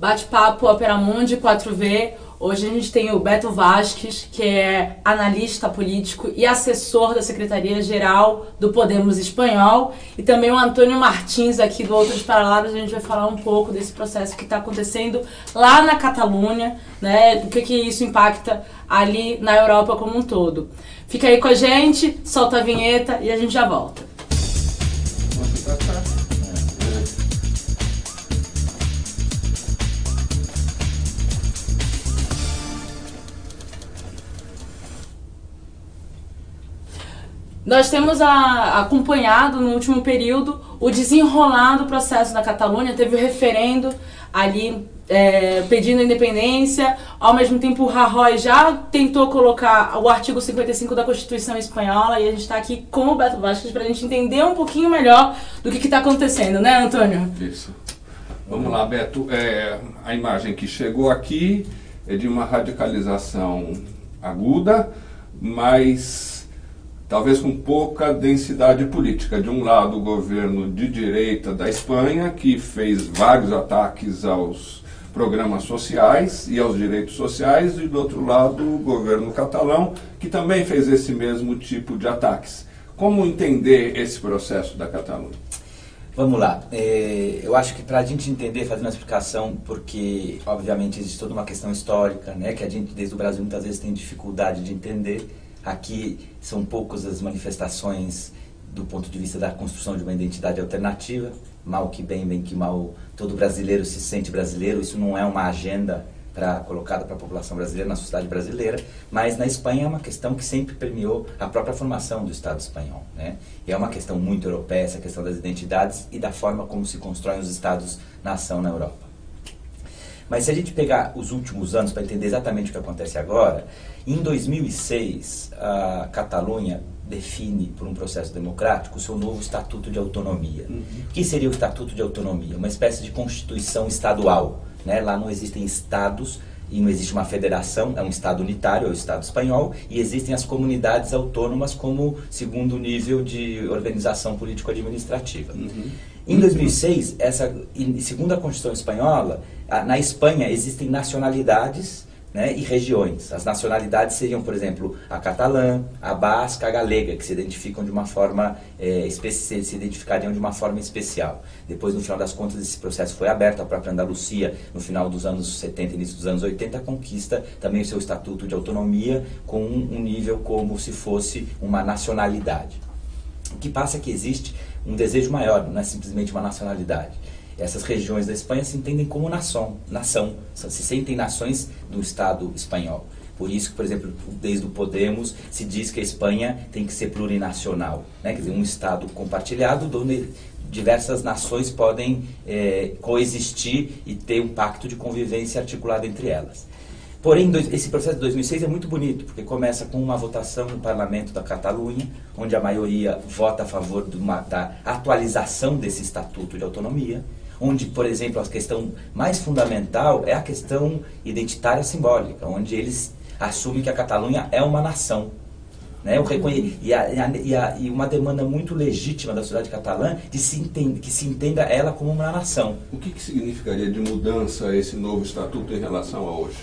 Bate-papo Opera Mundi 4V. Hoje a gente tem o Beto Vasques, que é analista político e assessor da Secretaria-Geral do Podemos Espanhol, e também o Antônio Martins, aqui do Outros Paralados. A gente vai falar um pouco desse processo que está acontecendo lá na Catalunha, né? O que, que isso impacta ali na Europa como um todo. Fica aí com a gente, solta a vinheta e a gente já volta. Nós temos a, acompanhado no último período o desenrolar do processo da Catalunha. Teve o referendo ali é, pedindo independência. Ao mesmo tempo, o Rajoy já tentou colocar o artigo 55 da Constituição Espanhola e a gente está aqui com o Beto Vasquez para a gente entender um pouquinho melhor do que está acontecendo, né, Antônio? Isso. Vamos lá, Beto. É, a imagem que chegou aqui é de uma radicalização aguda, mas talvez com pouca densidade política. De um lado, o governo de direita da Espanha, que fez vários ataques aos programas sociais e aos direitos sociais, e do outro lado, o governo catalão, que também fez esse mesmo tipo de ataques. Como entender esse processo da Catalunha? Vamos lá. É, eu acho que para a gente entender, fazer uma explicação, porque obviamente existe toda uma questão histórica, né, que a gente desde o Brasil muitas vezes tem dificuldade de entender. Aqui são poucas as manifestações do ponto de vista da construção de uma identidade alternativa. Mal que bem, bem que mal, todo brasileiro se sente brasileiro. Isso não é uma agenda pra, colocada para a população brasileira, na sociedade brasileira, mas na Espanha é uma questão que sempre permeou a própria formação do Estado espanhol. Né? E é uma questão muito europeia, essa questão das identidades e da forma como se constroem os Estados-nação na Europa. Mas se a gente pegar os últimos anos para entender exatamente o que acontece agora, em 2006 a Catalunha define, por um processo democrático, o seu novo Estatuto de Autonomia. Uhum. O que seria o Estatuto de Autonomia? Uma espécie de constituição estadual. Né? Lá não existem estados e não existe uma federação, é um Estado unitário, é o Estado espanhol, e existem as comunidades autônomas como segundo nível de organização político-administrativa. Uhum. Em 2006, essa, segundo a Constituição Espanhola, na Espanha existem nacionalidades né, e regiões. As nacionalidades seriam, por exemplo, a catalã, a basca, a galega, que se identificam de uma forma é, se identificariam de uma forma especial. Depois, no final das contas, esse processo foi aberto. A própria Andalucia, no final dos anos 70 início dos anos 80, conquista também o seu estatuto de autonomia com um nível como se fosse uma nacionalidade. O que passa é que existe um desejo maior, não é simplesmente uma nacionalidade essas regiões da Espanha se entendem como nação, nação, se sentem nações do Estado espanhol. Por isso que, por exemplo, desde o Podemos se diz que a Espanha tem que ser plurinacional, né? quer dizer, um Estado compartilhado onde diversas nações podem é, coexistir e ter um pacto de convivência articulado entre elas. Porém, esse processo de 2006 é muito bonito, porque começa com uma votação no parlamento da Catalunha, onde a maioria vota a favor uma, da atualização desse estatuto de autonomia onde, por exemplo, a questão mais fundamental é a questão identitária simbólica, onde eles assumem que a Catalunha é uma nação. Né? O reconhe... e, e, e, uma demanda muito legítima da sociedade catalã de se entenda, que se entenda ela como uma nação. O que, que significaria de mudança esse novo estatuto em relação a hoje?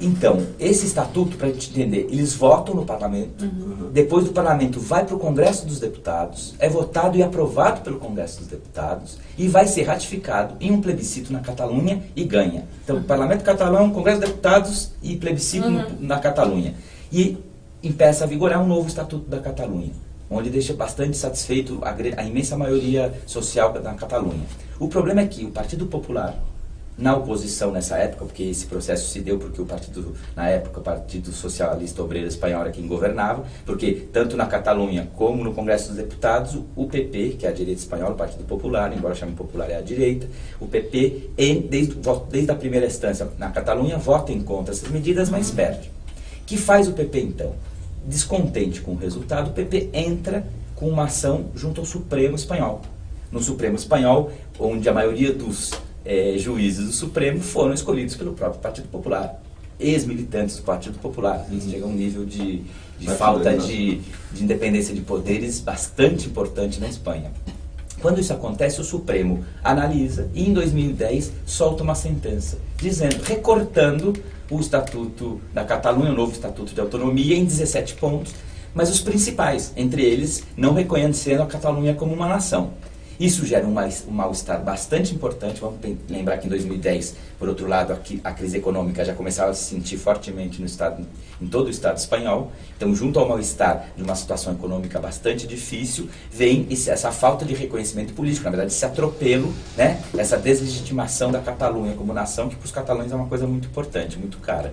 Então, esse estatuto, para a gente entender, eles votam no parlamento, uhum. depois do parlamento vai para o Congresso dos Deputados, é votado e aprovado pelo Congresso dos Deputados e vai ser ratificado em um plebiscito na Catalunha e ganha. Então, uhum. Parlamento Catalão, Congresso dos Deputados e plebiscito uhum. na Catalunha. E impeça a vigorar um novo estatuto da Catalunha, onde deixa bastante satisfeito a, a imensa maioria social da Catalunha. O problema é que o Partido Popular, na oposição nessa época, porque esse processo se deu porque o partido, na época, o Partido Socialista Obreiro Espanhol era quem governava, porque tanto na Catalunha como no Congresso dos Deputados, o PP, que é a direita espanhola, o Partido Popular, embora chame popular é a direita, o PP, desde, desde a primeira instância na Catalunha, vota em contra essas medidas, mas perde. que faz o PP então? Descontente com o resultado, o PP entra com uma ação junto ao Supremo Espanhol. No Supremo Espanhol, onde a maioria dos é, juízes do Supremo foram escolhidos pelo próprio Partido Popular, ex-militantes do Partido Popular. Isso uhum. chega a um nível de, de falta de, de independência de poderes bastante importante na Espanha. Quando isso acontece, o Supremo analisa e em 2010 solta uma sentença dizendo, recortando o Estatuto da Catalunha, o novo Estatuto de Autonomia, em 17 pontos, mas os principais, entre eles, não reconhecendo a Catalunha como uma nação. Isso gera um, mal-estar bastante importante. Vamos lembrar que em 2010, por outro lado, a, crise econômica já começava a se sentir fortemente no estado, em todo o Estado espanhol. Então, junto ao mal-estar de uma situação econômica bastante difícil, vem essa falta de reconhecimento político, na verdade, esse atropelo, né? essa deslegitimação da Catalunha como nação, que para os catalães é uma coisa muito importante, muito cara.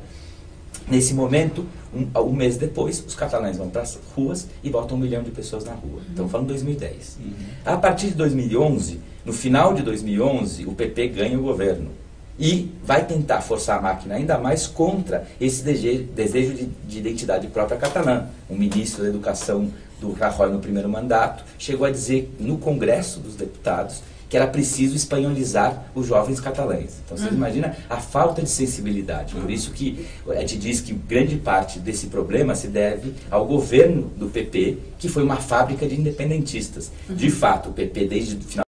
Nesse momento, um, um, mês depois, os catalães vão para as ruas e botam um milhão de pessoas na rua. Então, falando 2010. Uhum. A partir de 2011, no final de 2011, o PP ganha o governo e vai tentar forçar a máquina ainda mais contra esse desejo de, de identidade própria catalã. O ministro da Educação do Rajoy, no primeiro mandato, chegou a dizer no Congresso dos Deputados que era preciso espanholizar os jovens catalães. Então você uhum. imagina a falta de sensibilidade. Por isso que a gente diz que grande parte desse problema se deve ao governo do PP, que foi uma fábrica de independentistas. Uhum. De fato, o PP desde o final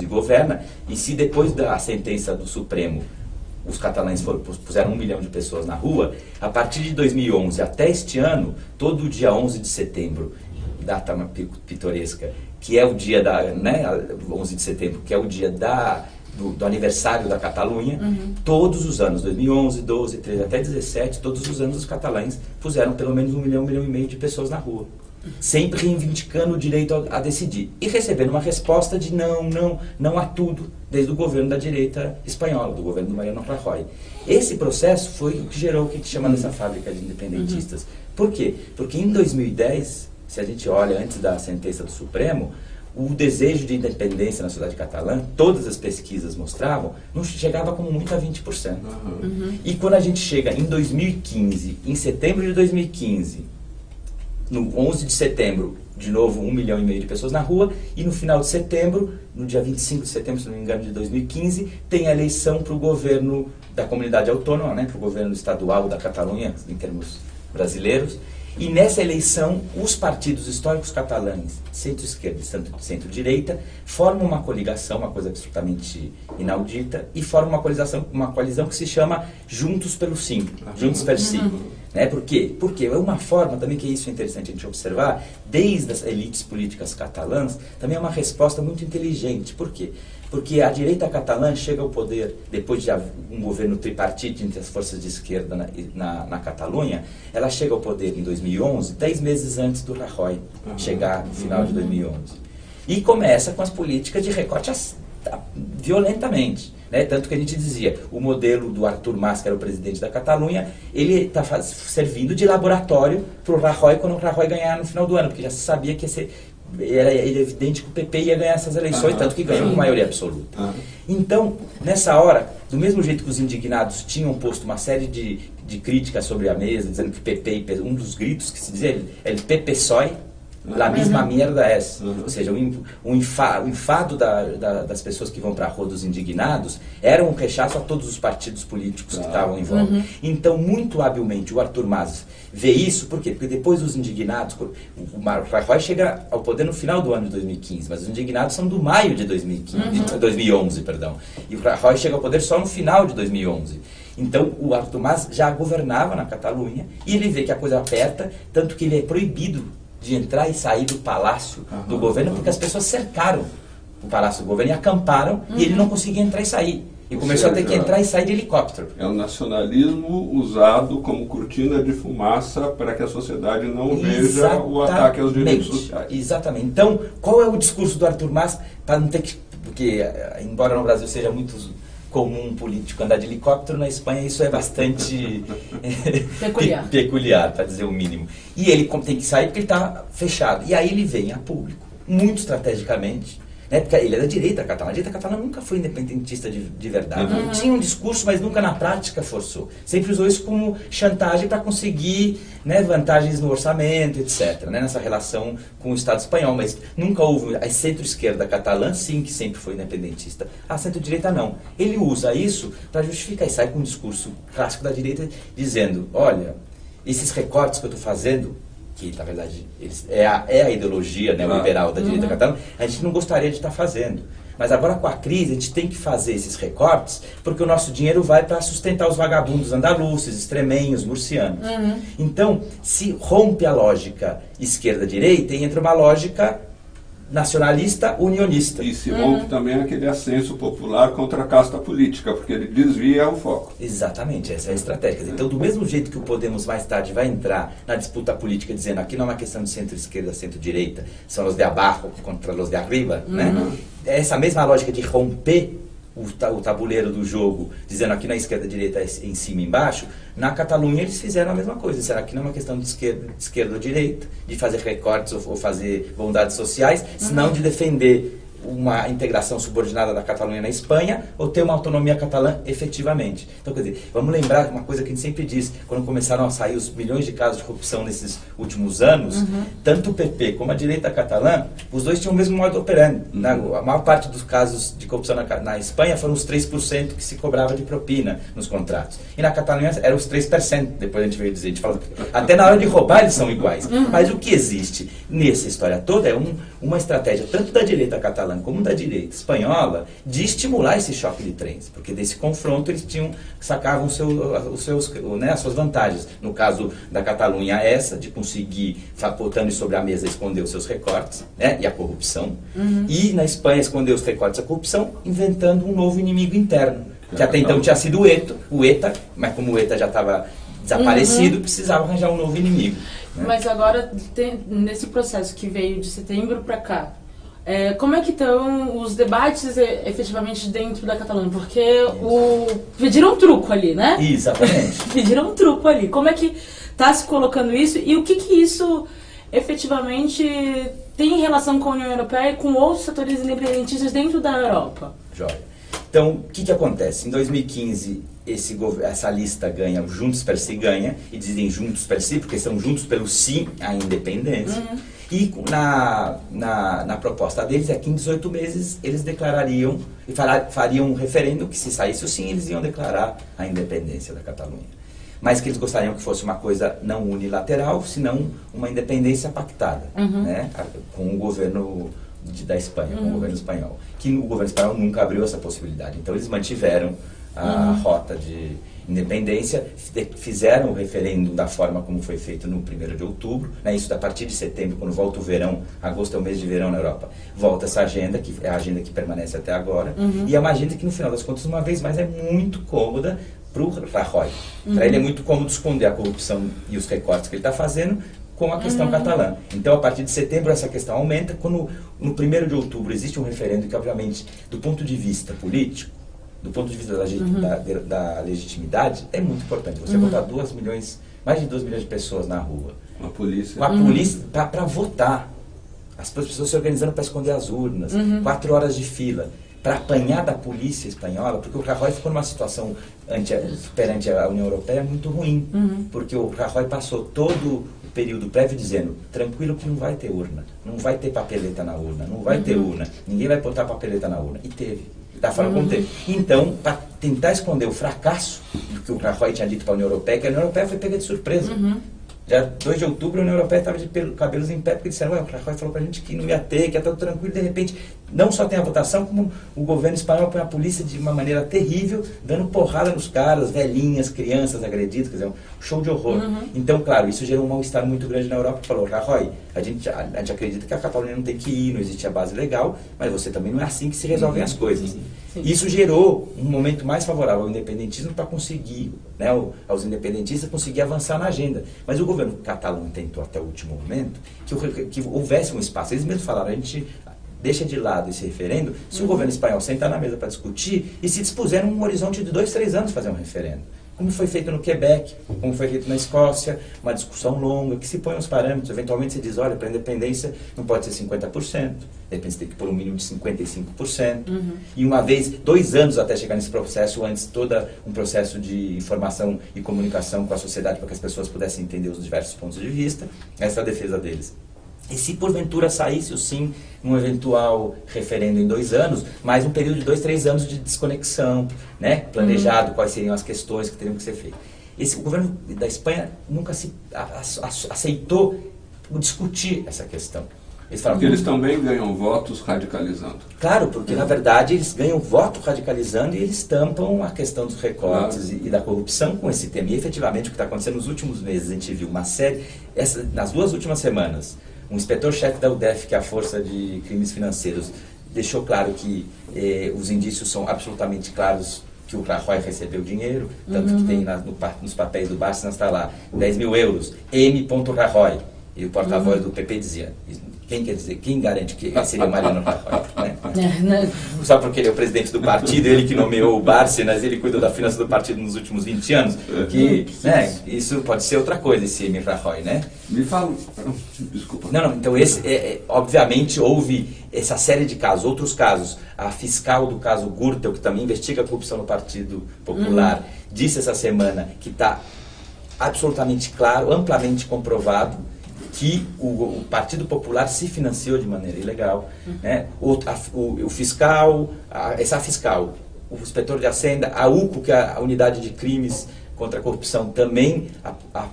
de governa, e se depois da sentença do Supremo os catalães foram, puseram um milhão de pessoas na rua, a partir de 2011 até este ano, todo dia 11 de setembro, data pitoresca, que é o dia da, né, 11 de setembro, que é o dia da, do, do aniversário da Catalunha, uhum. todos os anos, 2011, 12, 13, até 17, todos os anos os catalães puseram pelo menos um milhão, um milhão e meio de pessoas na rua. Sempre reivindicando o direito a, a decidir. E recebendo uma resposta de não, não, não a tudo, desde o governo da direita espanhola, do governo do Mariano Rajoy. Esse processo foi o que gerou o que chama dessa fábrica de independentistas. Uhum. Por quê? Porque em 2010 se a gente olha antes da sentença do Supremo, o desejo de independência na sociedade catalã, todas as pesquisas mostravam, não chegava como muito a 20%. Uhum. Uhum. E quando a gente chega em 2015, em setembro de 2015, no 11 de setembro, de novo, um milhão e meio de pessoas na rua, e no final de setembro, no dia 25 de setembro, se não me engano, de 2015, tem a eleição para o governo da comunidade autônoma, né, para o governo estadual da Catalunha, em termos brasileiros, e nessa eleição, os partidos históricos catalães, centro-esquerda e centro-direita, formam uma coligação, uma coisa absolutamente inaudita, e formam uma coalização, uma coalizão que se chama Juntos pelo Sim, Juntos per Si. Uhum. Né? Por quê? Porque é uma forma também que isso é interessante a gente observar, desde as elites políticas catalãs, também é uma resposta muito inteligente. Por quê? Porque a direita catalã chega ao poder, depois de um governo tripartite entre as forças de esquerda na, na, na Catalunha, ela chega ao poder em 2011, dez meses antes do Rajoy uhum. chegar no final de 2011. E começa com as políticas de recorte violentamente. Né? Tanto que a gente dizia, o modelo do Artur Mas, que era o presidente da Catalunha, ele está servindo de laboratório para o Rajoy quando o Rajoy ganhar no final do ano, porque já se sabia que ia ser era evidente que o PP ia ganhar essas eleições, tanto que ganhou com maioria absoluta. Então, nessa hora, do mesmo jeito que os indignados tinham posto uma série de, de críticas sobre a mesa, dizendo que PP, um dos gritos que se dizia, é el PP soy, La mesma uhum. merda é uhum. Ou seja, o, o, infa, o enfado da, da, das pessoas que vão para a rua dos indignados era um rechaço a todos os partidos políticos que estavam em volta. Uhum. Então, muito habilmente, o Arthur Mas vê isso, por quê? Porque depois dos indignados, o, o Rajoy chega ao poder no final do ano de 2015, mas os indignados são do maio de 2015, 2011, uhum. perdão. E o Rajoy chega ao poder só no final de 2011. Então, o Arthur Mas já governava na Catalunha e ele vê que a coisa aperta, tanto que ele é proibido de entrar e sair do palácio uhum, do governo, porque as pessoas cercaram o palácio do governo e acamparam uhum. e ele não conseguia entrar e sair. E Ou começou seja, a ter que entrar e sair de helicóptero. É o nacionalismo usado como cortina de fumaça para que a sociedade não Exatamente. veja o ataque aos direitos sociais. Exatamente. Então, qual é o discurso do Arthur Mas para não ter que. Porque, eh, embora no Brasil seja muito comum um político andar de helicóptero, na Espanha isso é bastante peculiar, peculiar para dizer o mínimo. E ele tem que sair porque ele está fechado. E aí ele vem a público, muito estrategicamente, né? Porque ele é da direita catalã. A direita catalã nunca foi independentista de, de verdade. Uhum. Tinha um discurso, mas nunca na prática forçou. Sempre usou isso como chantagem para conseguir né, vantagens no orçamento, etc. Né? Nessa relação com o Estado espanhol. Mas nunca houve. A centro-esquerda catalã, sim, que sempre foi independentista. A centro-direita, não. Ele usa isso para justificar e sai com um discurso clássico da direita dizendo: olha, esses recortes que eu estou fazendo que na verdade eles, é, a, é a ideologia neoliberal da direita uhum. catalã, a gente não gostaria de estar fazendo. Mas agora com a crise a gente tem que fazer esses recortes porque o nosso dinheiro vai para sustentar os vagabundos andaluzes, extremenhos, murcianos. Uhum. Então, se rompe a lógica esquerda-direita e entra uma lógica nacionalista unionista. E se rompe uhum. também aquele ascenso popular contra a casta política, porque ele desvia o foco. Exatamente, essa é a estratégia. Então, do mesmo jeito que o Podemos mais tarde vai entrar na disputa política, dizendo aqui não é uma questão de centro-esquerda, centro-direita, são os de abaixo contra os de arriba, né? uhum. né? Essa mesma lógica de romper o, tabuleiro do jogo, dizendo aqui na esquerda, direita, em cima e embaixo, na Catalunha eles fizeram a mesma coisa. Será que não é uma questão de esquerda, de esquerda ou direita, de fazer recortes ou, ou fazer bondades sociais, uhum. senão de defender uma integração subordinada da Catalunha na Espanha ou ter uma autonomia catalã efetivamente. Então, quer dizer, vamos lembrar uma coisa que a gente sempre diz, quando começaram a sair os milhões de casos de corrupção nesses últimos anos, uhum. tanto o PP como a direita catalã, os dois tinham o mesmo modo operando. Uhum. Na, a maior parte dos casos de corrupção na, na, Espanha foram os 3% que se cobrava de propina nos contratos. E na Catalunha eram os 3%, depois a gente veio dizer, a gente fala, até na hora de roubar eles são iguais. Uhum. Mas o que existe nessa história toda é um, uma estratégia tanto da direita catalã como da direita espanhola, de estimular esse choque de trens, porque desse confronto eles tinham sacavam seu, os seus, né, as suas vantagens. No caso da Catalunha, essa de conseguir, botando sobre a mesa, esconder os seus recortes né, e a corrupção, uhum. e na Espanha esconder os recortes e a corrupção, inventando um novo inimigo interno, que até então tinha sido o ETA, o ETA mas como o ETA já estava desaparecido, uhum. precisava arranjar um novo inimigo. Né? Mas agora, tem, nesse processo que veio de setembro para cá, é, como é que estão os debates efetivamente dentro da Catalunha? Porque o, pediram um truco ali, né? Exatamente. pediram um truco ali. Como é que está se colocando isso e o que, que isso efetivamente tem relação com a União Europeia e com outros setores independentistas dentro da Europa? Joia. Então, o que, que acontece? Em 2015, esse, essa lista ganha, Juntos per Si ganha, e dizem Juntos per Si, porque são juntos pelo sim à independência. Uhum. E na, na, na, proposta deles é que em 18 meses eles declarariam e fariam um referendo que se saísse o sim, eles iam declarar a independência da Catalunha. Mas que eles gostariam que fosse uma coisa não unilateral, senão uma independência pactada uhum. né, com o governo de, da Espanha, uhum. com o uhum. governo espanhol. Que o governo espanhol nunca abriu essa possibilidade. Então eles mantiveram a uhum. rota de independência, fizeram o referendo da forma como foi feito no 1 de outubro, né, isso a partir de setembro, quando volta o verão, agosto é o mês de verão na Europa, volta essa agenda, que é a agenda que permanece até agora, uhum. e é uma agenda que no final das contas, uma vez mais, é muito cômoda para o Rajoy. Uhum. Para ele é muito cômodo esconder a corrupção e os recortes que ele está fazendo, com a questão uhum. catalã. Então, a partir de setembro, essa questão aumenta. Quando no 1 de outubro existe um referendo que, obviamente, do ponto de vista político, do ponto de vista da, uhum. da, da legitimidade, é muito importante. Você uhum. botar 2 milhões, mais de 2 milhões de pessoas na rua. Uma polícia. Com a uhum. polícia para votar. As pessoas se organizando para esconder as urnas. Uhum. Quatro horas de fila. Para apanhar da polícia espanhola, porque o Rajoy ficou numa situação ante, perante a União Europeia muito ruim. Uhum. Porque o Rajoy passou todo o período prévio dizendo: tranquilo que não vai ter urna, não vai ter papeleta na urna, não vai ter uhum. urna, ninguém vai botar papeleta na urna. E teve da forma como teve. Então, para tentar esconder o fracasso do que o Rajoy tinha dito para a União Europeia, que a União Europeia foi pega de surpresa. Uhum. Já 2 de outubro a União Europeia estava de cabelos em pé, porque disseram, ué, o Rajoy falou para a gente que não ia ter, que ia estar tudo tranquilo, de repente, não só tem a votação, como o governo espanhol põe a polícia de uma maneira terrível, dando porrada nos caras, velhinhas, crianças agredidas, quer dizer, um show de horror. Uhum. Então, claro, isso gerou um mal-estar muito grande na Europa, falou, Rajoy, a gente, a, a, gente acredita que a Catalunha não tem que ir, não existe a base legal, mas você também não é assim que se resolvem uhum. as coisas. Uhum. Isso gerou um momento mais favorável ao independentismo para conseguir, né, aos independentistas, conseguir avançar na agenda. Mas o governo catalão tentou até o último momento que, que houvesse um espaço. Eles mesmos falaram, a gente deixa de lado esse referendo se uhum. o governo espanhol sentar na mesa para discutir e se dispuser um horizonte de dois, três anos fazer um referendo como foi feito no Quebec, como foi feito na Escócia, uma discussão longa, que se põe os parâmetros. Eventualmente se diz, olha, para a independência não pode ser 50%, de repente você tem que pôr um mínimo de 55%. Uhum. E uma vez, dois anos até chegar nesse processo, antes todo um processo de informação e comunicação com a sociedade para que as pessoas pudessem entender os diversos pontos de vista. Essa é a defesa deles. E se porventura saísse o sim num eventual referendo em dois anos, mais um período de dois, três anos de desconexão, né? planejado, uhum. quais seriam as questões que teriam que ser feitas. Esse, o governo da Espanha nunca se a, a, aceitou discutir essa questão. Eles falam, porque eles também ganham votos radicalizando. Claro, porque na verdade eles ganham voto radicalizando e eles tampam a questão dos recortes claro. e, e, da corrupção com esse tema. E efetivamente o que está acontecendo nos últimos meses, a gente viu uma série, essa, nas duas últimas semanas, um inspetor-chefe da UDEF, que é a Força de Crimes Financeiros, deixou claro que eh, os indícios são absolutamente claros que o Rajoy recebeu dinheiro, tanto uhum. que tem na, no, nos papéis do Barça está lá 10 mil euros, M. Rajoy. E o porta-voz uhum. do PP dizia, quem quer dizer, quem garante que seria o Mariano Rajoy? Né? Só porque ele é o presidente do partido, ele que nomeou o Bárcenas, ele cuidou da finança do partido nos últimos 20 anos, que né, isso pode ser outra coisa, esse M. Rajoy, né? Me fala, desculpa. Não, não, então esse, é, é, obviamente houve essa série de casos, outros casos. A fiscal do caso Gürtel, que também investiga a corrupção no Partido Popular, uhum. disse essa semana que está absolutamente claro, amplamente comprovado, que o, o, Partido Popular se financiou de maneira ilegal. Uhum. Né? O, a, o, o, fiscal, a, essa fiscal, o inspetor de Hacienda, a UCO, que é a unidade de crimes contra a corrupção também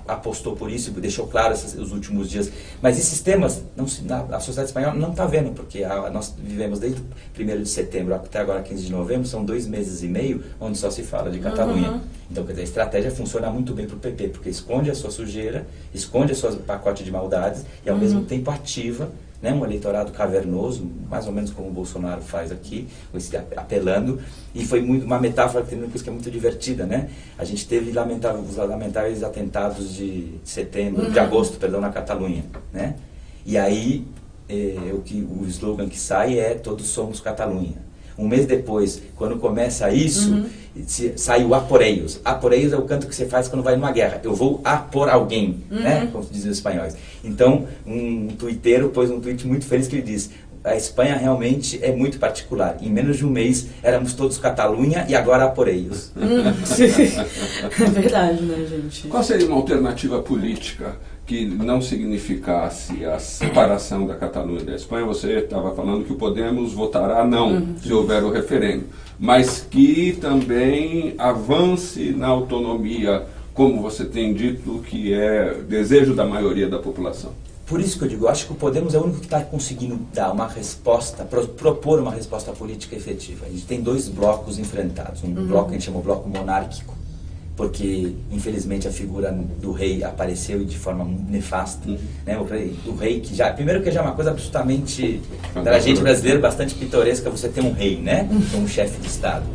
apostou por isso, deixou claro esses, os últimos dias. Mas esses temas, não se, na, a sociedade espanhola não está vendo, porque a, nós vivemos desde 1 de setembro até agora 15 de novembro, são dois meses e meio onde só se fala de Catalunha. Uhum. Então, quer dizer, a estratégia funciona muito bem para o PP, porque esconde a sua sujeira, esconde o seu pacote de maldades e, ao uhum. mesmo tempo, ativa né, um eleitorado cavernoso, mais ou menos como o Bolsonaro faz aqui, apelando, e foi muito, uma metáfora que é muito divertida, né? A gente teve lamentável, os lamentáveis atentados de setembro, uhum. de agosto, perdão, na Catalunha, né? E aí é, o, que, o slogan que sai é todos somos Catalunha. Um mês depois, quando começa isso, uhum. sai o aporeios. Aporeios é o canto que você faz quando vai numa guerra. Eu vou apor alguém, uhum. né? Como dizem os espanhóis. Então, um tuiteiro pôs um tweet muito feliz que ele diz a Espanha realmente é muito particular. Em menos de um mês éramos todos Catalunha e agora aporeios. Hum. é verdade, né, gente? Qual seria uma alternativa política que não significasse a separação da Catalunha da Espanha, você estava falando que o Podemos votará não, uhum. se houver o referendo, mas que também avance na autonomia, como você tem dito, que é desejo da maioria da população. Por isso que eu digo, eu acho que o Podemos é o único que está conseguindo dar uma resposta, propor uma resposta política efetiva. A gente tem dois blocos enfrentados. Um uhum. bloco que a gente chama de bloco monárquico, porque infelizmente a figura do rei apareceu de forma nefasta, uhum. né? O rei, o rei que já primeiro que já é uma coisa absolutamente da gente brasileiro bastante pitoresca você ter um rei, né? Como um chefe de estado.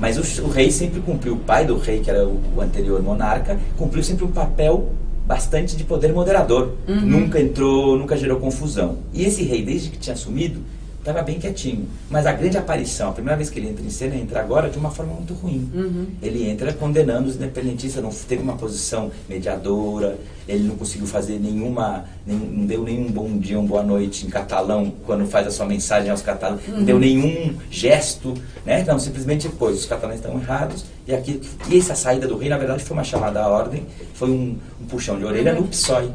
Mas o, o, rei sempre cumpriu, o pai do rei, que era o, o anterior monarca, cumpriu sempre um papel bastante de poder moderador. Uhum. Nunca entrou, nunca gerou confusão. E esse rei, desde que tinha assumido, estava bem quietinho. Mas a grande aparição, a primeira vez que ele entra em cena, entra agora de uma forma muito ruim. Uhum. Ele entra condenando os independentistas, não teve uma posição mediadora, ele não conseguiu fazer nenhuma, não deu nenhum bom dia, uma boa noite em catalão, quando faz a sua mensagem aos catalães, uhum. não deu nenhum gesto, né? Não, simplesmente, pois, os catalães estão errados, e, aqui, e essa saída do rei, na verdade, foi uma chamada à ordem, foi um, um puxão de orelha uhum. no PSOE.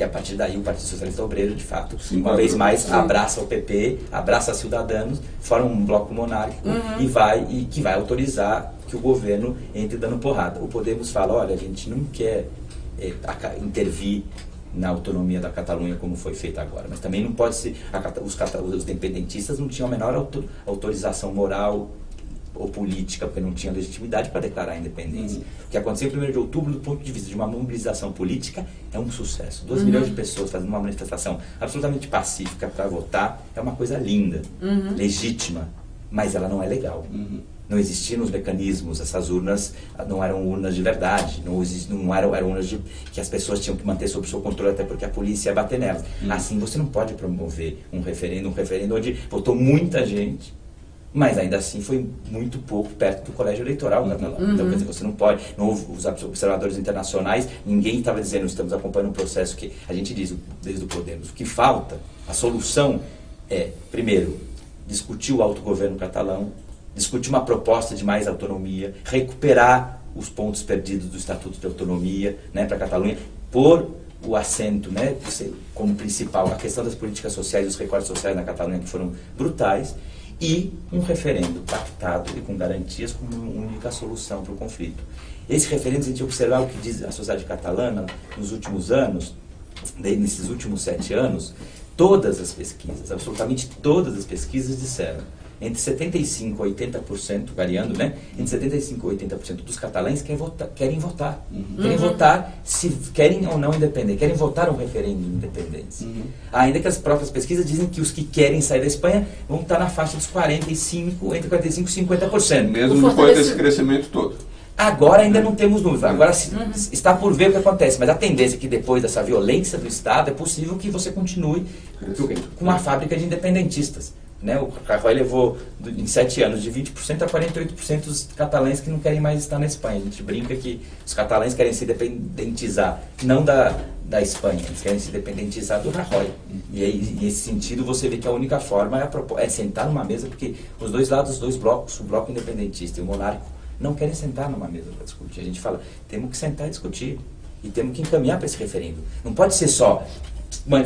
E a partir daí o Partido Socialista Obreiro, de fato, Sim, uma vez mais sim. abraça o PP, abraça Cidadãos, forma um bloco monárquico uhum. e vai e que vai autorizar que o governo entre dando porrada. O Podemos fala, olha, a gente não quer é, intervir na autonomia da Catalunha como foi feito agora, mas também não pode ser a, os, os independentistas não tinham a menor autorização moral ou política, porque não tinha legitimidade para declarar a independência. Uhum. O que aconteceu em 1 de outubro, do ponto de vista de uma mobilização política, é um sucesso. 2 uhum. milhões de pessoas fazendo uma manifestação absolutamente pacífica para votar é uma coisa linda, uhum. legítima, mas ela não é legal. Uhum. Não existiam os mecanismos, essas urnas não eram urnas de verdade, não, não eram, eram urnas de, que as pessoas tinham que manter sob seu controle, até porque a polícia ia bater nelas. Uhum. Assim você não pode promover um referendo, um referendo onde votou muita gente mas ainda assim foi muito pouco perto do colégio eleitoral catalão. Uhum. Então, quer dizer, você não pode, não houve os observadores internacionais, ninguém estava dizendo, estamos acompanhando um processo que a gente diz desde o Podemos. O que falta, a solução é, primeiro, discutir o autogoverno catalão, discutir uma proposta de mais autonomia, recuperar os pontos perdidos do Estatuto de Autonomia né, para a Catalunha, por o assento né, como principal a questão das políticas sociais e os recortes sociais na Catalunha que foram brutais e um referendo pactado e com garantias como única solução para o conflito. Esse referendo, se a gente observar o que diz a sociedade catalana nos últimos anos, nesses últimos sete anos, todas as pesquisas, absolutamente todas as pesquisas disseram entre 75% e 80%, variando, né? Entre 75% e 80% dos catalães querem votar. Querem votar, uhum. querem uhum. votar se querem ou não independência, querem votar um referendo de independência. Uhum. Ainda que as próprias pesquisas dizem que os que querem sair da Espanha vão estar na faixa dos 45%, entre 45% e 50%. Mesmo depois desse crescimento todo. Agora ainda não temos números, agora uhum. está por ver o que acontece, mas a tendência é que depois dessa violência do Estado é possível que você continue com uma fábrica de independentistas. Né? O Rajoy levou em sete anos de 20% a 48% dos catalães que não querem mais estar na Espanha. A gente brinca que os catalães querem se dependentizar, não da, da Espanha, eles querem se dependentizar do Rajoy. E aí, nesse sentido, você vê que a única forma é, a, é sentar numa mesa, porque os dois lados, os dois blocos, o bloco independentista e o monárquico, não querem sentar numa mesa para discutir. A gente fala, temos que sentar e discutir. E temos que encaminhar para esse referendo. Não pode ser só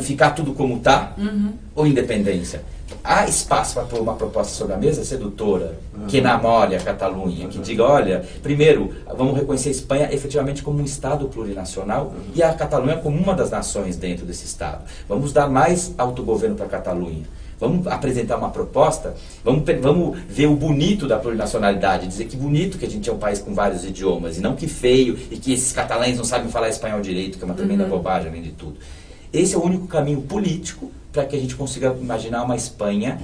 ficar tudo como está uhum. ou independência. Há espaço para pôr uma proposta sobre a mesa sedutora, uhum. que namore a Catalunha, que diga, olha, primeiro, vamos reconhecer a Espanha efetivamente como um Estado plurinacional uhum. e a Catalunha como uma das nações dentro desse Estado. Vamos dar mais autogoverno para a Catalunha. Vamos apresentar uma proposta, vamos, vamos ver o bonito da plurinacionalidade, dizer que bonito que a gente é um país com vários idiomas, e não que feio, e que esses catalães não sabem falar espanhol direito, que é uma tremenda uhum. bobagem, além de tudo. Esse é o único caminho político para que a gente consiga imaginar uma Espanha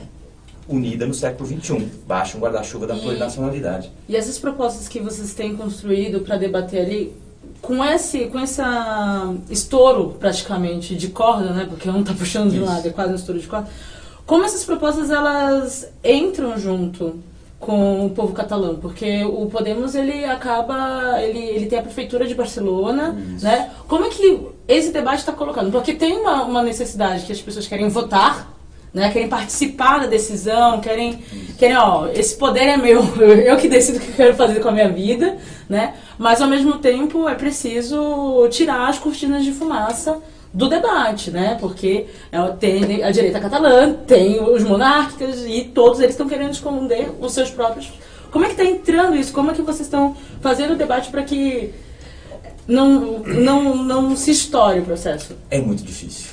unida no século XXI, baixo um guarda-chuva da plurinacionalidade. E essas propostas que vocês têm construído para debater ali, com esse com essa estouro praticamente de corda, né? Porque um está puxando de um lado, é quase um estouro de corda. Como essas propostas elas entram junto com o povo catalão, porque o Podemos ele acaba, ele, ele tem a prefeitura de Barcelona, Isso. né? Como é que esse debate está colocando? Porque tem uma, uma necessidade que as pessoas querem votar, né? Querem participar da decisão, querem, querem, ó, esse poder é meu, eu que decido o que eu quero fazer com a minha vida, né? Mas ao mesmo tempo é preciso tirar as cortinas de fumaça do debate, né? Porque é, tem a direita catalã, tem os monárquicos e todos eles estão querendo esconder os seus próprios. Como é que está entrando isso? Como é que vocês estão fazendo o debate para que não, não, não se estoure o processo? É muito difícil.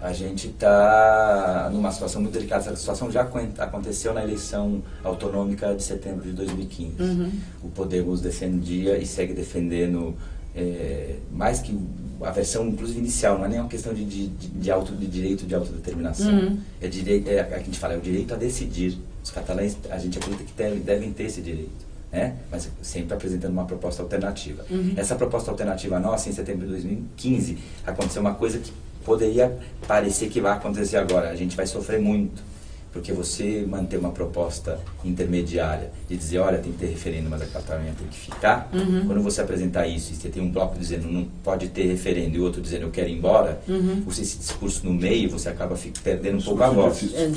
A gente está numa situação muito delicada. Essa situação já aconteceu na eleição autonômica de setembro de 2015. Uhum. O Podemos defendia e segue defendendo é, mais que a versão, inclusive, inicial, não é nem uma questão de, de, de, auto, de direito de autodeterminação. Uhum. É, direito, é, a gente fala, é o direito a decidir. Os catalães, a gente acredita que devem, devem ter esse direito. Né? Mas sempre apresentando uma proposta alternativa. Uhum. Essa proposta alternativa nossa, em setembro de 2015, aconteceu uma coisa que poderia parecer que vai acontecer agora. A gente vai sofrer muito porque você manter uma proposta intermediária de dizer, olha, tem que ter referendo, mas a Catalunha tem que ficar, uhum. quando você apresentar isso e você tem um bloco dizendo não pode ter referendo e outro dizendo eu quero ir embora, uhum. você esse discurso no meio, você acaba perdendo um pouco a voz. É um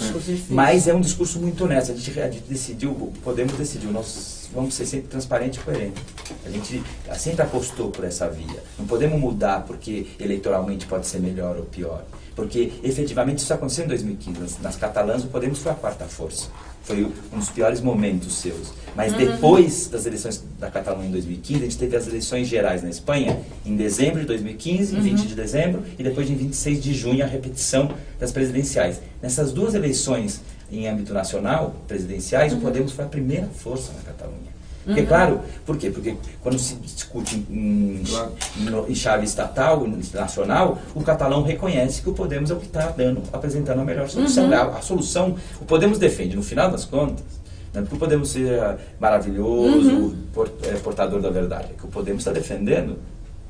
mas é um discurso muito honesto. A gente, a gente decidiu, podemos decidir, nós vamos ser sempre transparentes e coerentes. A gente sempre apostou por essa via. Não podemos mudar porque eleitoralmente pode ser melhor ou pior. Porque efetivamente isso aconteceu em 2015. Nas, nas catalãs o Podemos foi a quarta força. Foi um dos piores momentos seus. Mas uhum. depois das eleições da Catalunha em 2015, a gente teve as eleições gerais na Espanha em dezembro de 2015, uhum. 20 de dezembro, e depois em 26 de junho a repetição das presidenciais. Nessas duas eleições em âmbito nacional, presidenciais, uhum. o Podemos foi a primeira força na Catalunha. Porque, uhum. claro, por quê? Porque quando se discute em, em, em, chave estatal, nacional, o catalão reconhece que o Podemos é o que está dando, apresentando a melhor solução. Uhum. A, a, solução, o Podemos defende, no final das contas, não é porque o Podemos ser maravilhoso, uhum. port, é, portador da verdade, é que o Podemos está defendendo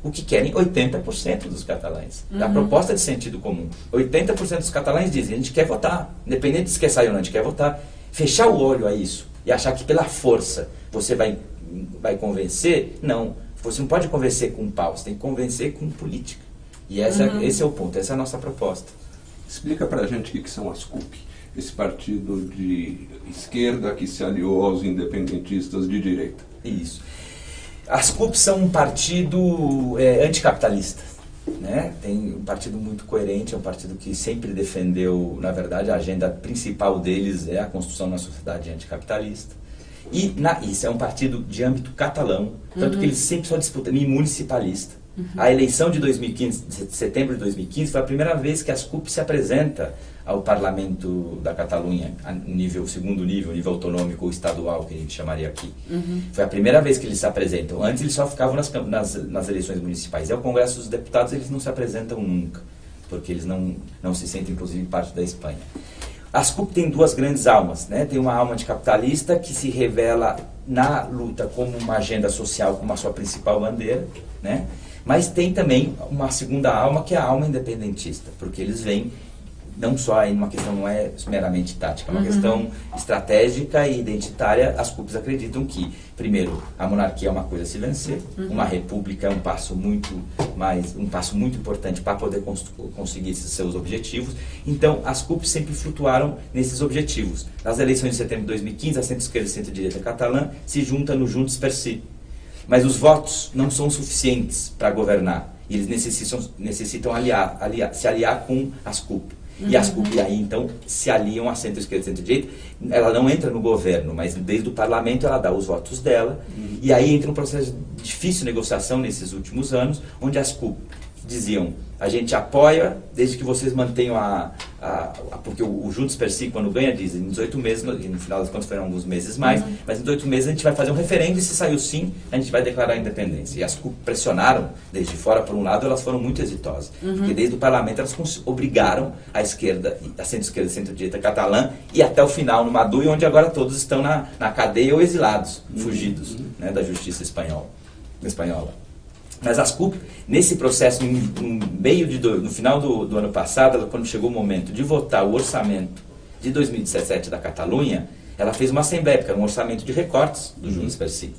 o que querem 80% dos catalães. Uhum. Da proposta de sentido comum. 80% dos catalães dizem, a gente quer votar, independente se quer sair ou não, a gente quer votar. Fechar o olho a isso e achar que pela força você vai, vai convencer, não. Você não pode convencer com pau, você tem que convencer com política. E essa, uhum. esse é o ponto, essa é a nossa proposta. Explica para a gente o que são as CUP, esse partido de esquerda que se aliou aos independentistas de direita. Isso. As CUP são um partido é, anticapitalista. Né? Tem um partido muito coerente, é um partido que sempre defendeu, na verdade, a agenda principal deles é a construção de uma sociedade anticapitalista. E na, isso é um partido de âmbito catalão, tanto uhum. que eles sempre só disputam, e municipalista. Uhum. A eleição de 2015, de setembro de 2015, foi a primeira vez que as CUP se apresenta ao Parlamento da Catalunha, nível segundo nível, nível autonômico ou estadual, que a gente chamaria aqui. Uhum. Foi a primeira vez que eles se apresentam. Antes eles só ficavam nas, nas, nas eleições municipais. E ao Congresso dos Deputados eles não se apresentam nunca, porque eles não, não se sentem, inclusive, parte da Espanha. As CUP têm duas grandes almas. Né? Tem uma alma de capitalista que se revela na luta como uma agenda social, como a sua principal bandeira, né? mas tem também uma segunda alma que é a alma independentista, porque eles vêm não só aí uma questão não é meramente tática, é uma uhum. questão estratégica e identitária. As CUPs acreditam que, primeiro, a monarquia é uma coisa a se vencer, uhum. uma república é um passo muito mais um passo muito importante para poder cons conseguir esses seus objetivos. Então, as CUPs sempre flutuaram nesses objetivos. Nas eleições de setembro de 2015, a centro-esquerda e centro-direita catalã se juntam no Juntos per Si. Mas os votos não são suficientes para governar. E eles necessitam, necessitam aliar, aliar, se aliar com as CUP. Uhum. E, as, e aí, então, se aliam a centro-esquerda e centro-direita. Ela não entra no governo, mas desde o parlamento ela dá os votos dela. Uhum. E aí entra um processo de difícil negociação nesses últimos anos, onde as CUP diziam a gente apoia desde que vocês mantenham a. a, a porque o, o, Juntos per si, quando ganha, diz em 18 meses, no, no final das contas foram alguns meses mais, uhum. mas em 18 meses a gente vai fazer um referendo e se saiu sim, a gente vai declarar a independência. E as pressionaram desde fora, por um lado, elas foram muito exitosas. Uhum. Porque desde o parlamento elas obrigaram a esquerda, a centro-esquerda e centro-direita catalã e até o final no Maduro, onde agora todos estão na, na cadeia ou exilados, uhum. fugidos uhum. né, da justiça espanhola. espanhola. Mas as CUP, nesse processo, no, meio de do, no final do, do ano passado, quando chegou o momento de votar o orçamento de 2017 da Catalunha, ela fez uma assembleia, porque era um orçamento de recortes do uhum. Juntos per si.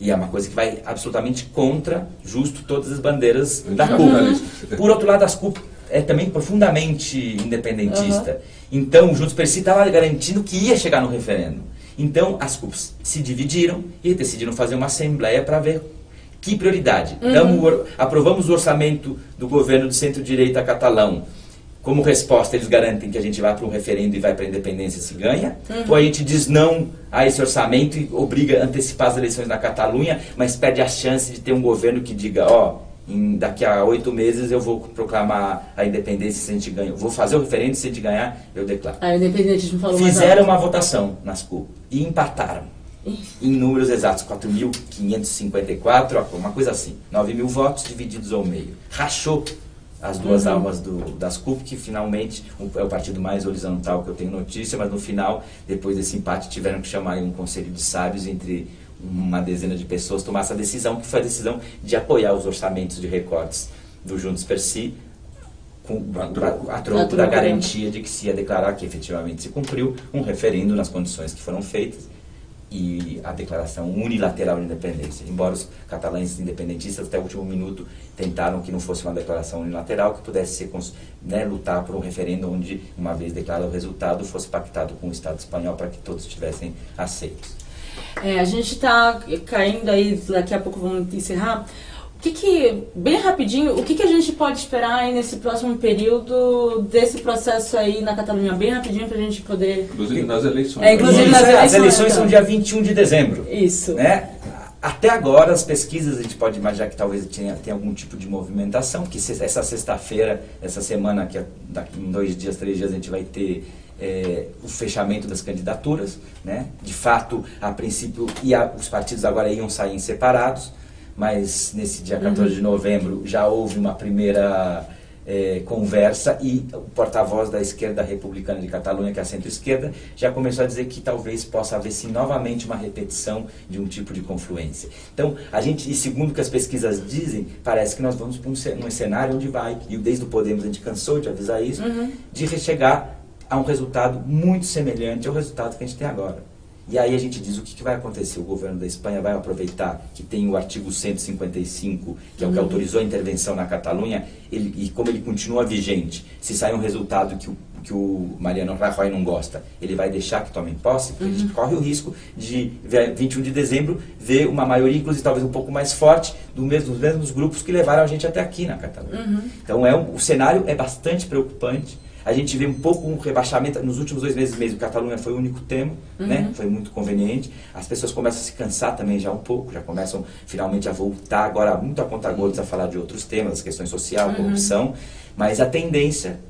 E é uma coisa que vai absolutamente contra, justo, todas as bandeiras uhum. da CUP. Uhum. Por outro lado, as CUP é também profundamente independentista. Uhum. Então, o Juntos per si estava garantindo que ia chegar no referendo. Então, as CUPs se dividiram e decidiram fazer uma assembleia para ver que prioridade? Uhum. Damos, aprovamos o orçamento do governo de centro-direita catalão. Como resposta, eles garantem que a gente vai para um referendo e vai para a independência se ganha? Uhum. Ou a gente diz não a esse orçamento e obriga a antecipar as eleições na Catalunha, mas perde a chance de ter um governo que diga, ó, daqui a oito meses eu vou proclamar a independência se a gente ganha. Vou fazer o referendo se a gente ganhar, eu declaro. A independentismo falou Fizeram uma votação nas CUP e empataram em números exatos, 4.554, uma coisa assim, 9 mil votos divididos ao meio. Rachou as duas uhum. almas do, das CUP, que finalmente é o partido mais horizontal que eu tenho notícia, mas no final, depois desse empate, tiveram que chamar um conselho de sábios entre uma dezena de pessoas tomar essa decisão, que foi a decisão de apoiar os orçamentos de recortes do Juntos per Si, com, a, a troco da garantia de que se ia declarar que efetivamente se cumpriu um referendo nas condições que foram feitas e a declaração unilateral de independência. Embora os catalães independentistas até o último minuto tentaram que não fosse uma declaração unilateral, que pudesse ser, né, lutar por um referendo onde, uma vez declarado o resultado, fosse pactado com o Estado espanhol para que todos estivessem aceitos. É, a gente está caindo aí, daqui a pouco vamos encerrar que, que bem rapidinho, o que, que a gente pode esperar aí nesse próximo período desse processo aí na Catalunha? Bem rapidinho para a gente poder... Inclusive nas eleições. É, inclusive nas eleições. As eleições são dia 21 de dezembro. Isso. Né? Até agora, as pesquisas, a gente pode imaginar que talvez tenha, tenha algum tipo de movimentação, que essa sexta-feira, essa semana, que daqui em dois dias, três dias, a gente vai ter é, o fechamento das candidaturas. Né? De fato, a princípio, ia, os partidos agora iam sair separados mas nesse dia 14 uhum. de novembro já houve uma primeira é, conversa e o porta-voz da esquerda republicana de Catalunha, que é a centro-esquerda, já começou a dizer que talvez possa haver sim novamente uma repetição de um tipo de confluência. Então, a gente, e segundo o que as pesquisas dizem, parece que nós vamos para um, um cenário onde vai, e desde o Podemos a gente cansou de avisar isso, uhum. de chegar a um resultado muito semelhante ao resultado que a gente tem agora. E aí a gente diz o que, que, vai acontecer. O governo da Espanha vai aproveitar que tem o artigo 155, que é o que uhum. autorizou a intervenção na Catalunha, ele, e como ele continua vigente, se sair um resultado que o, que o Mariano Rajoy não gosta, ele vai deixar que tomem posse, porque uhum. a gente uhum. corre o risco de, 21 de dezembro, ver uma maioria, inclusive talvez um pouco mais forte, do mesmo, dos mesmos grupos que levaram a gente até aqui na Catalunha. Uhum. Então é um, o cenário é bastante preocupante A gente vê um pouco um rebaixamento. Nos últimos dois meses mesmo, Catalunha foi o único tema, Uhum. né? Foi muito conveniente. As pessoas começam a se cansar também já um pouco, já começam finalmente a voltar agora muito a conta gotas a falar de outros temas, as questões social, Uhum. corrupção. Mas a tendência,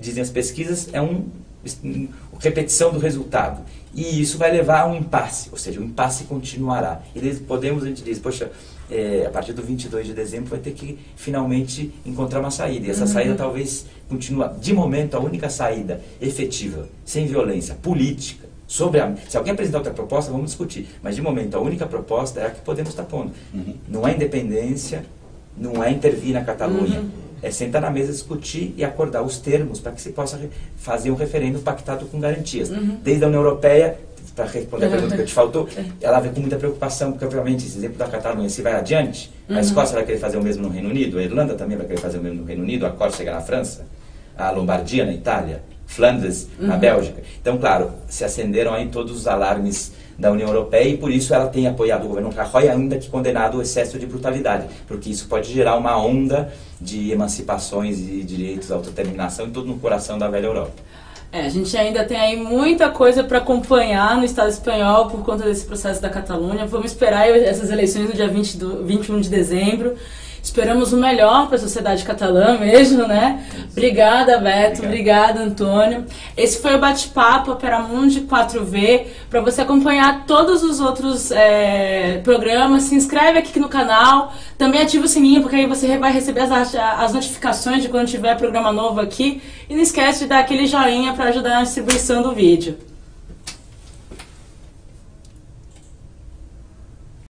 dizem as pesquisas, é um, repetição do resultado. E isso vai levar a um impasse, ou seja, o impasse continuará. E podemos, a gente diz, poxa, é, a partir do 22 de dezembro vai ter que finalmente encontrar uma saída. E essa saída talvez continue, de momento, a única saída efetiva, sem violência, política, sobre a, se alguém apresentar outra proposta, vamos discutir. Mas de momento, a única proposta é a que podemos estar pondo. Não é independência, não é intervir na Catalunha. É sentar na mesa, discutir e acordar os termos para que se possa fazer um referendo pactado com garantias. Desde a União Europeia, para responder a pergunta que te faltou, ela vem com muita preocupação, porque obviamente esse exemplo da Catalunha, se vai adiante, a Escócia vai querer fazer o mesmo no Reino Unido, a Irlanda também vai querer fazer o mesmo no Reino Unido, a Córcega na França, a Lombardia na Itália, Flandres na Bélgica. Então, claro, se acenderam aí todos os alarmes da União Europeia e por isso ela tem apoiado o governo Rajoy, ainda que condenado o excesso de brutalidade, porque isso pode gerar uma onda de emancipações e direitos à autodeterminação e tudo no coração da velha Europa. É, a gente ainda tem aí muita coisa para acompanhar no Estado espanhol por conta desse processo da Catalunha. Vamos esperar essas eleições no dia 20 do, 21 de dezembro. Esperamos o melhor para a sociedade catalã mesmo, né? Obrigada, Beto. Obrigada, Antônio. Esse foi o bate-papo Operamundi 4V. Para você acompanhar todos os outros é, programas, se inscreve aqui no canal. Também ativa o sininho, porque aí você vai receber as, as notificações de quando tiver programa novo aqui. E não esquece de dar aquele joinha para ajudar na distribuição do vídeo.